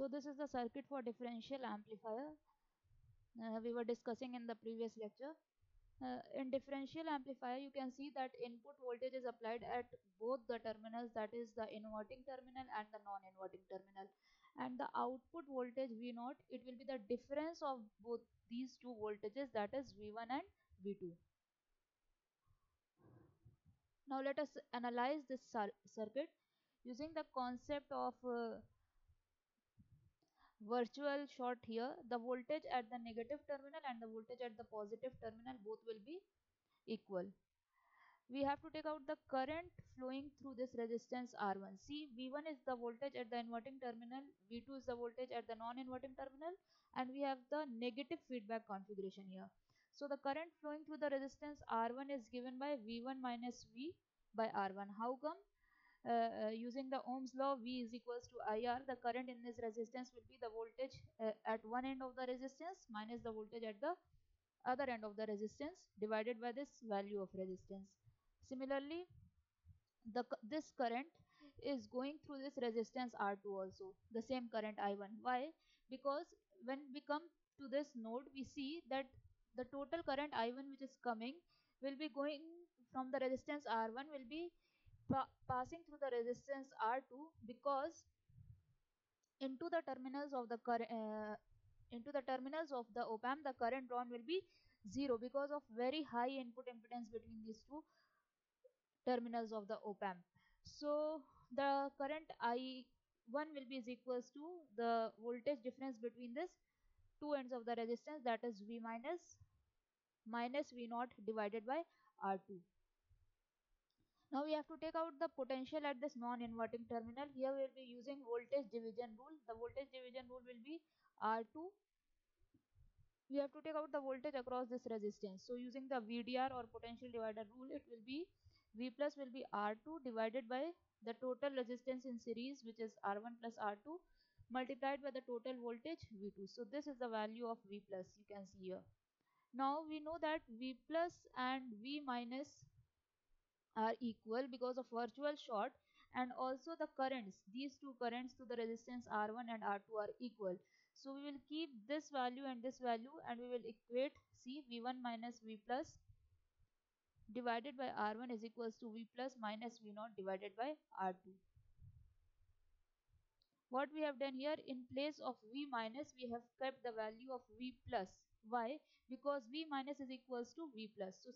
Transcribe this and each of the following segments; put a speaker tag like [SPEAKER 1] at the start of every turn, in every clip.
[SPEAKER 1] So this is the circuit for differential amplifier uh, we were discussing in the previous lecture. Uh, in differential amplifier you can see that input voltage is applied at both the terminals that is the inverting terminal and the non-inverting terminal and the output voltage V0 it will be the difference of both these two voltages that is V1 and V2. Now let us analyze this circuit using the concept of uh, virtual short here. The voltage at the negative terminal and the voltage at the positive terminal both will be equal. We have to take out the current flowing through this resistance R1 see V1 is the voltage at the inverting terminal V2 is the voltage at the non-inverting terminal and we have the negative feedback configuration here. So the current flowing through the resistance R1 is given by V1 minus V by R1 how come uh, uh, using the Ohm's law V is equals to IR the current in this resistance will be the voltage uh, at one end of the resistance minus the voltage at the other end of the resistance divided by this value of resistance. Similarly the this current is going through this resistance R2 also the same current I1 why? Because when we come to this node we see that the total current I1 which is coming will be going from the resistance R1 will be pa passing through the resistance R2 because into the terminals of the uh, into the terminals of the op amp the current drawn will be zero because of very high input impedance between these two terminals of the op amp so the current i1 will be is equals to the voltage difference between this two ends of the resistance that is v minus minus v naught divided by r2 now we have to take out the potential at this non-inverting terminal. Here we will be using voltage division rule. The voltage division rule will be R2. We have to take out the voltage across this resistance. So using the VDR or potential divider rule, it will be V plus will be R2 divided by the total resistance in series which is R1 plus R2 multiplied by the total voltage V2. So this is the value of V plus you can see here. Now we know that V plus and V minus are equal because of virtual short and also the currents. These two currents to the resistance R1 and R2 are equal. So we will keep this value and this value and we will equate C V1 minus V plus divided by R1 is equals to V plus minus V0 divided by R2 what we have done here in place of V minus we have kept the value of V plus why? Because V minus is equals to V plus. So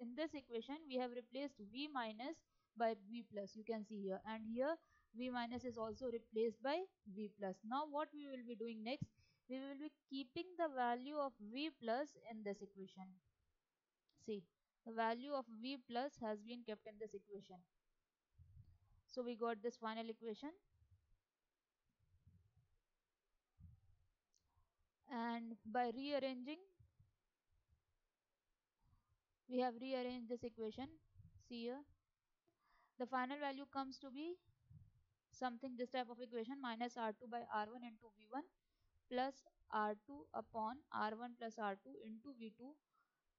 [SPEAKER 1] in this equation we have replaced v minus by v plus. You can see here. And here v minus is also replaced by v plus. Now what we will be doing next? We will be keeping the value of v plus in this equation. See the value of v plus has been kept in this equation. So we got this final equation and by rearranging we have rearranged this equation. See here. The final value comes to be something this type of equation minus r2 by r1 into v1 plus r2 upon r1 plus r2 into v2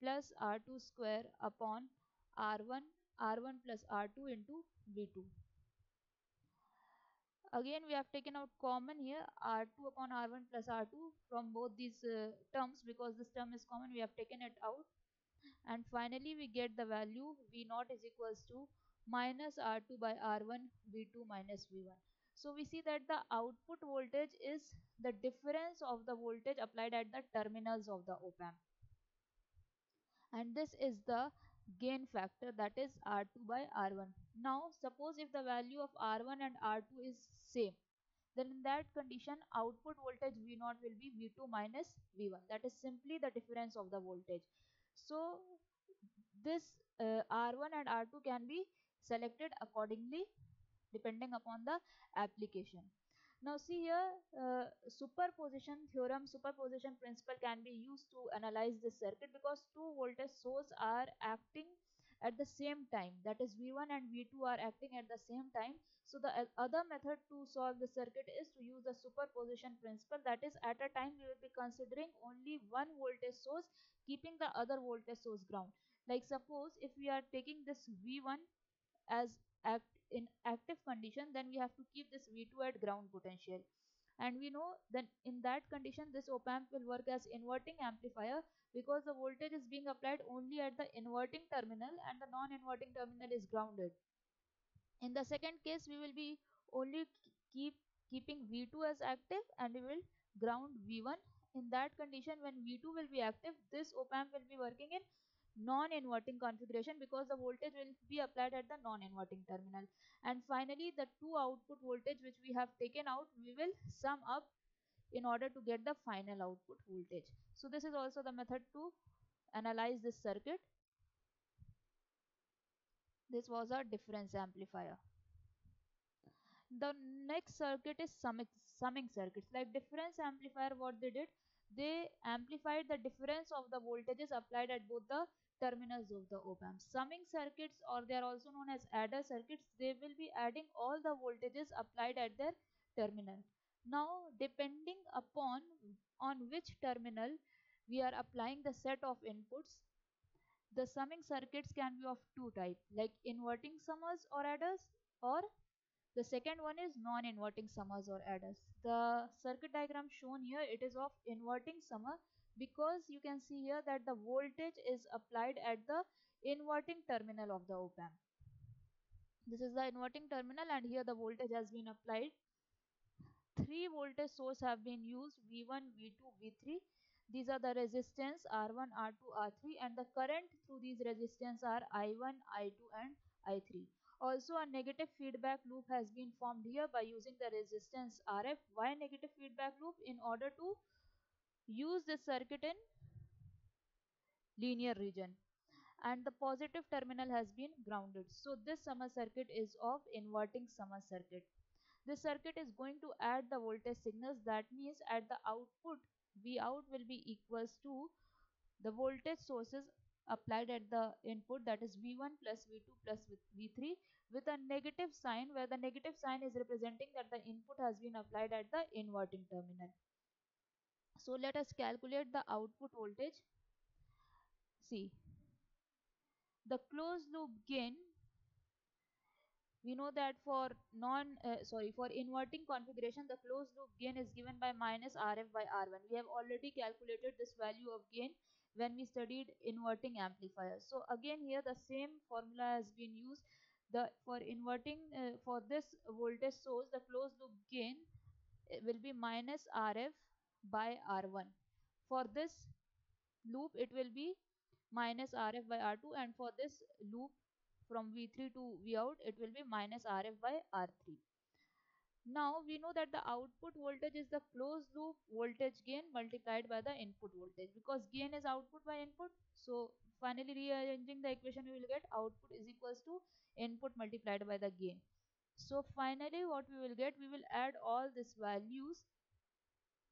[SPEAKER 1] plus r2 square upon r1 r1 plus r2 into v2 again we have taken out common here r2 upon r1 plus r2 from both these uh, terms because this term is common. We have taken it out. And finally we get the value v naught is equals to minus r2 by r1 v2 minus v1 so we see that the output voltage is the difference of the voltage applied at the terminals of the op amp. And this is the gain factor that is r2 by r1 now suppose if the value of r1 and r2 is same then in that condition output voltage v0 will be v2 minus v1 that is simply the difference of the voltage. So this uh, R1 and R2 can be selected accordingly depending upon the application. Now see here uh, superposition theorem superposition principle can be used to analyze this circuit because two voltage sources are acting at the same time that is V1 and V2 are acting at the same time. So the other method to solve the circuit is to use the superposition principle that is at a time we will be considering only one voltage source keeping the other voltage source ground. Like suppose if we are taking this V1 as act in active condition then we have to keep this V2 at ground potential. And we know that in that condition this op amp will work as inverting amplifier because the voltage is being applied only at the inverting terminal and the non-inverting terminal is grounded. In the second case we will be only keep keeping v2 as active and we will ground v1 in that condition when v2 will be active this op amp will be working in non-inverting configuration because the voltage will be applied at the non-inverting terminal. And finally the two output voltage which we have taken out we will sum up in order to get the final output voltage. So this is also the method to analyze this circuit. This was a difference amplifier. The next circuit is summing, summing circuits. Like difference amplifier what they did they amplified the difference of the voltages applied at both the terminals of the op amp. Summing circuits or they are also known as adder circuits they will be adding all the voltages applied at their terminal. Now depending upon on which terminal we are applying the set of inputs the summing circuits can be of two type like inverting summers or adders or the second one is non-inverting summers or adders. The circuit diagram shown here, it is of inverting summer because you can see here that the voltage is applied at the inverting terminal of the op amp. This is the inverting terminal and here the voltage has been applied. Three voltage source have been used V1, V2, V3. These are the resistance R1, R2, R3 and the current through these resistance are I1, I2 and I3. Also a negative feedback loop has been formed here by using the resistance RF. Why negative feedback loop? In order to use this circuit in linear region and the positive terminal has been grounded. So this summer circuit is of inverting summer circuit. This circuit is going to add the voltage signals that means at the output V out will be equals to the voltage sources applied at the input that is V1 plus V2 plus V3 with a negative sign where the negative sign is representing that the input has been applied at the inverting terminal. So let us calculate the output voltage. See, the closed loop gain we know that for non uh, sorry for inverting configuration the closed loop gain is given by minus rf by r1 we have already calculated this value of gain when we studied inverting amplifier. So again here the same formula has been used. The for inverting uh, for this voltage source the closed loop gain will be minus rf by r1 for this loop it will be minus rf by r2 and for this loop from v3 to v out it will be minus rf by r3 now we know that the output voltage is the closed loop voltage gain multiplied by the input voltage because gain is output by input. So finally rearranging the equation we will get output is equals to input multiplied by the gain. So finally what we will get we will add all these values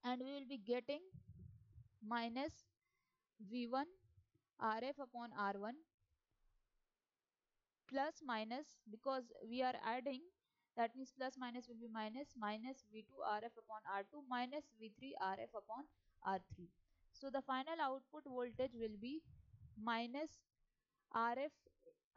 [SPEAKER 1] and we will be getting minus V1 RF upon R1 plus minus because we are adding that means plus minus will be minus minus v2 rf upon r2 minus v3 rf upon r3 so the final output voltage will be minus rf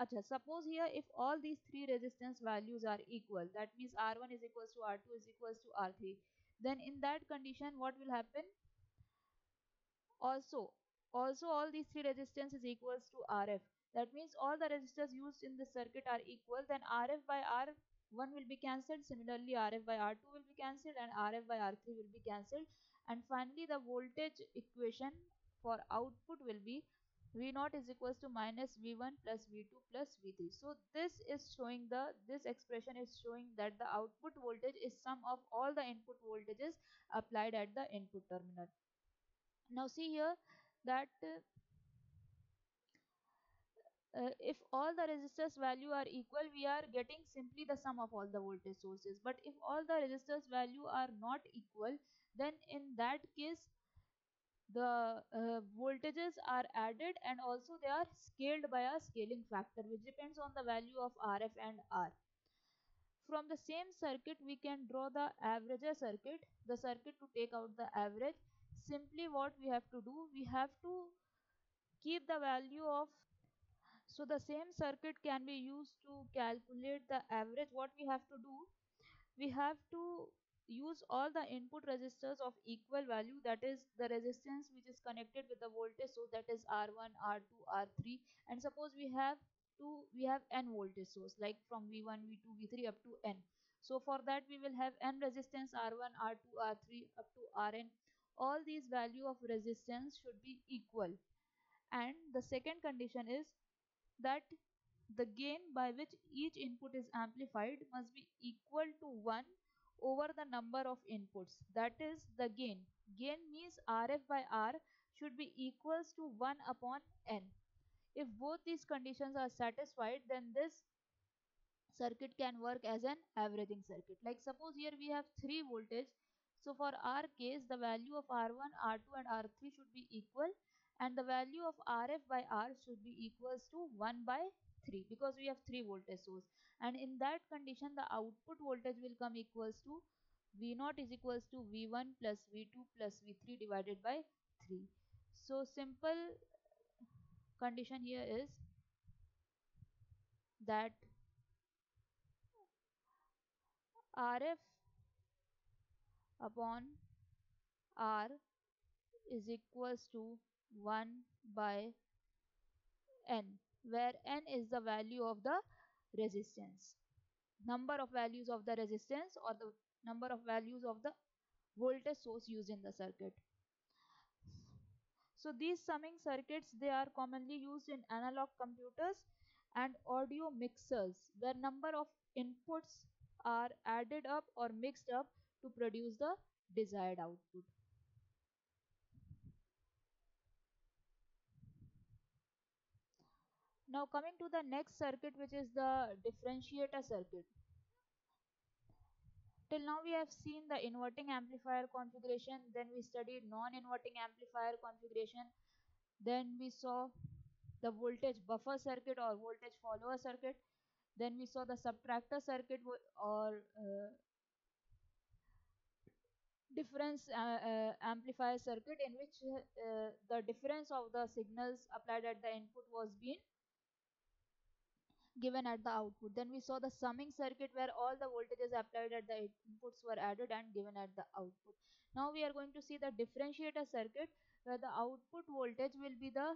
[SPEAKER 1] Achha, suppose here if all these three resistance values are equal that means r1 is equals to r2 is equals to r3 then in that condition what will happen? Also also all these three resistance is equals to rf that means all the resistors used in the circuit are equal then rf by r 1 will be cancelled. Similarly rf by r2 will be cancelled and rf by r3 will be cancelled. And finally the voltage equation for output will be v naught is equals to minus v1 plus v2 plus v3 so this is showing the this expression is showing that the output voltage is sum of all the input voltages applied at the input terminal. Now see here that uh, uh, if all the resistors value are equal we are getting simply the sum of all the voltage sources but if all the resistors value are not equal then in that case the uh, voltages are added and also they are scaled by a scaling factor which depends on the value of RF and R. From the same circuit we can draw the averager circuit, the circuit to take out the average. Simply what we have to do, we have to keep the value of so the same circuit can be used to calculate the average. What we have to do, we have to use all the input resistors of equal value that is the resistance which is connected with the voltage so that is R1, R2, R3 and suppose we have two we have n voltage source like from V1, V2, V3 up to n. So for that we will have n resistance R1, R2, R3 up to Rn. All these value of resistance should be equal and the second condition is that the gain by which each input is amplified must be equal to 1 over the number of inputs. That is the gain. Gain means rf by r should be equals to 1 upon n. If both these conditions are satisfied then this circuit can work as an averaging circuit. Like suppose here we have 3 voltage. So for our case the value of r1 r2 and r3 should be equal and the value of rf by r should be equals to 1 by 3 because we have 3 voltage source. And in that condition the output voltage will come equals to v0 is equals to v1 plus v2 plus v3 divided by 3 so simple condition here is that rf upon r is equals to 1 by n where n is the value of the resistance. Number of values of the resistance or the number of values of the voltage source used in the circuit. So these summing circuits they are commonly used in analog computers and audio mixers where number of inputs are added up or mixed up to produce the desired output Now coming to the next circuit which is the differentiator circuit. Till now we have seen the inverting amplifier configuration, then we studied non-inverting amplifier configuration, then we saw the voltage buffer circuit or voltage follower circuit, then we saw the subtractor circuit or uh, difference uh, uh, amplifier circuit in which uh, the difference of the signals applied at the input was being given at the output. Then we saw the summing circuit where all the voltages applied at the inputs were added and given at the output. Now we are going to see the differentiator circuit where the output voltage will be the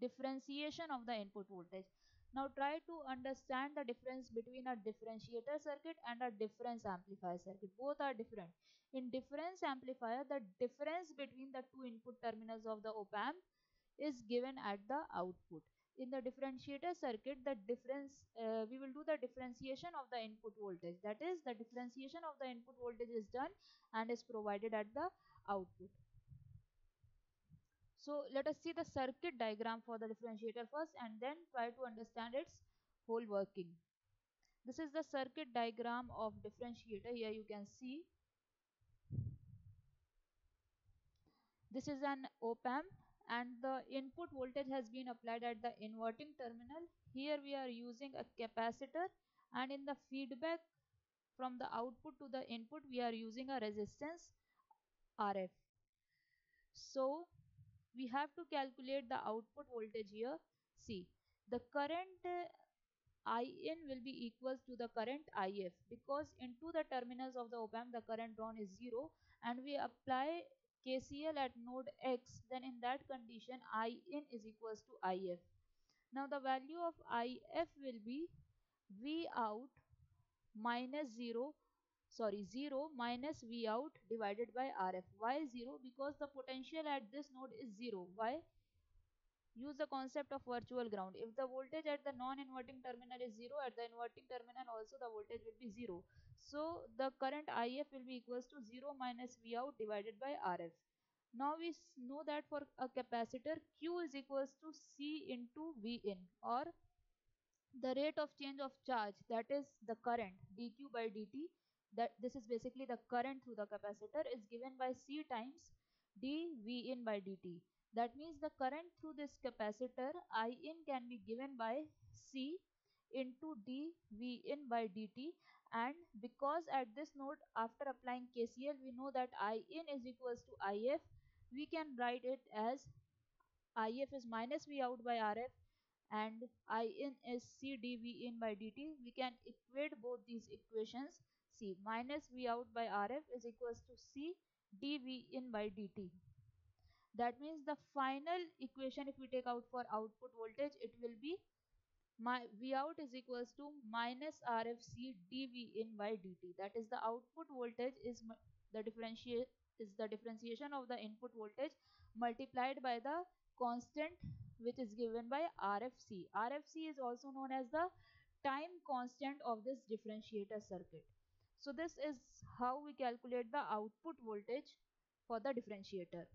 [SPEAKER 1] differentiation of the input voltage. Now try to understand the difference between a differentiator circuit and a difference amplifier circuit. Both are different. In difference amplifier, the difference between the two input terminals of the op amp is given at the output in the differentiator circuit the difference uh, we will do the differentiation of the input voltage. That is the differentiation of the input voltage is done and is provided at the output. So let us see the circuit diagram for the differentiator first and then try to understand its whole working. This is the circuit diagram of differentiator. Here you can see. This is an op amp and the input voltage has been applied at the inverting terminal. Here we are using a capacitor and in the feedback from the output to the input we are using a resistance RF so we have to calculate the output voltage here. See the current uh, IN will be equals to the current IF because into the terminals of the op amp the current drawn is 0 and we apply KCL at node X, then in that condition IN is equals to IF. Now the value of IF will be V out minus 0 sorry 0 minus V out divided by RF. Why 0? Because the potential at this node is 0. Why? Use the concept of virtual ground. If the voltage at the non-inverting terminal is 0, at the inverting terminal also the voltage will be 0. So the current IF will be equals to 0 minus V out divided by RF. Now we know that for a capacitor Q is equals to C into V in or the rate of change of charge that is the current dq by dt that this is basically the current through the capacitor is given by C times dV in by dt. That means the current through this capacitor I in can be given by C into dV in by dt and because at this node after applying KCL we know that I in is equals to IF we can write it as IF is minus V out by RF and In is C dV in by dt we can equate both these equations. C minus V out by RF is equals to C dV in by dt. That means the final equation if we take out for output voltage it will be my V out is equals to minus RFC dV in by dt. That is the output voltage is the differentiate is the differentiation of the input voltage multiplied by the constant which is given by RFC. RFC is also known as the time constant of this differentiator circuit. So this is how we calculate the output voltage for the differentiator.